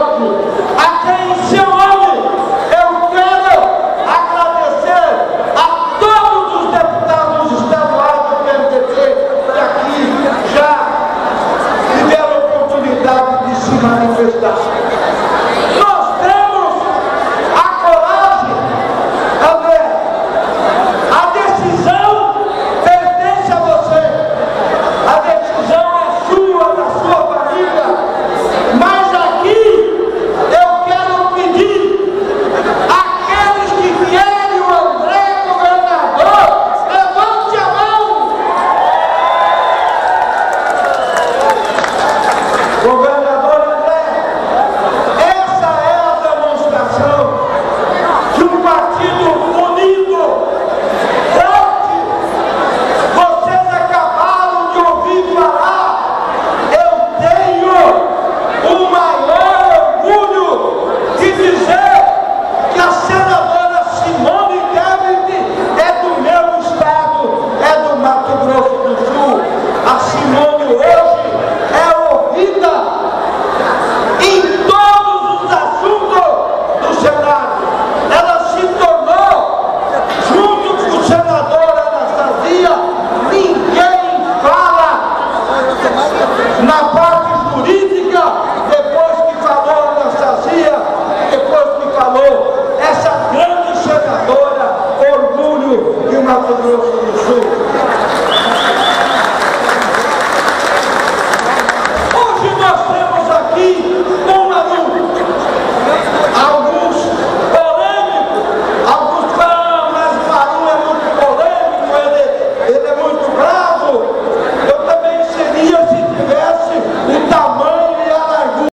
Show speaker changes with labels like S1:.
S1: próprio na parte jurídica, depois que falou Anastasia, depois que falou essa grande senadora, orgulho de Mato Grosso.